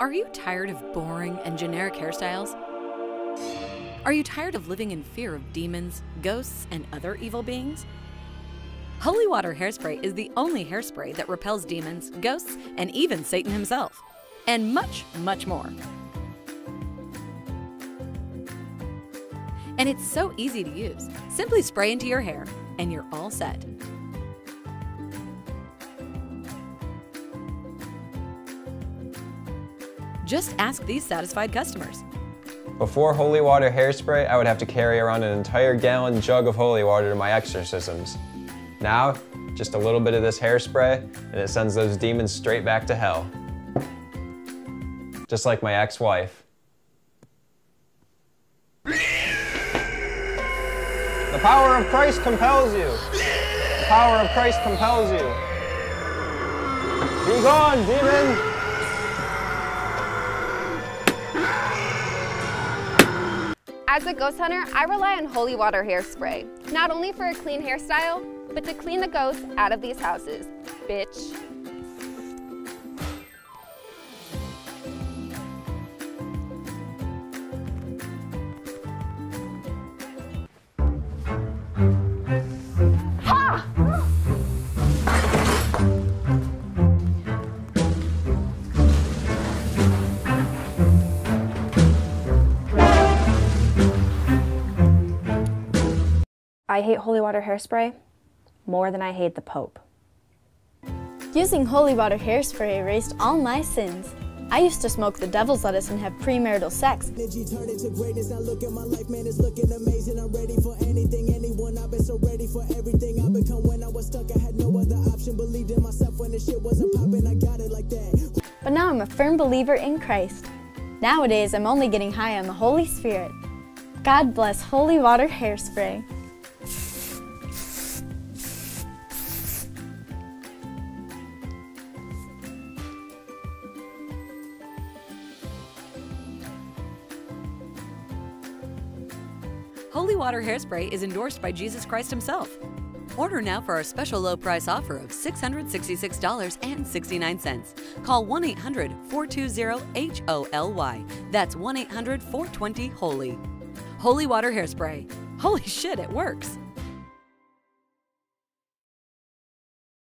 Are you tired of boring and generic hairstyles? Are you tired of living in fear of demons, ghosts, and other evil beings? Holy Water Hairspray is the only hairspray that repels demons, ghosts, and even Satan himself. And much, much more. And it's so easy to use. Simply spray into your hair, and you're all set. Just ask these satisfied customers. Before holy water hairspray, I would have to carry around an entire gallon jug of holy water to my exorcisms. Now, just a little bit of this hairspray, and it sends those demons straight back to hell. Just like my ex-wife. The power of Christ compels you. The power of Christ compels you. Be gone, demon! As a ghost hunter, I rely on holy water hairspray, not only for a clean hairstyle, but to clean the ghosts out of these houses. Bitch. I hate holy water hairspray more than I hate the Pope. Using holy water hairspray erased all my sins. I used to smoke the devil's lettuce and have premarital sex. Energy turned into greatness. Now look at my life, man, it's looking amazing. I'm ready for anything, anyone. I've been so ready for everything I become when I was stuck. I had no other option. Believed in myself when the shit wasn't popping. I got it like that. But now I'm a firm believer in Christ. Nowadays, I'm only getting high on the Holy Spirit. God bless holy water hairspray. Holy Water Hairspray is endorsed by Jesus Christ himself. Order now for our special low price offer of $666.69. Call 1 800 420 HOLY. That's 1 800 420 HOLY. Holy Water Hairspray. Holy shit, it works!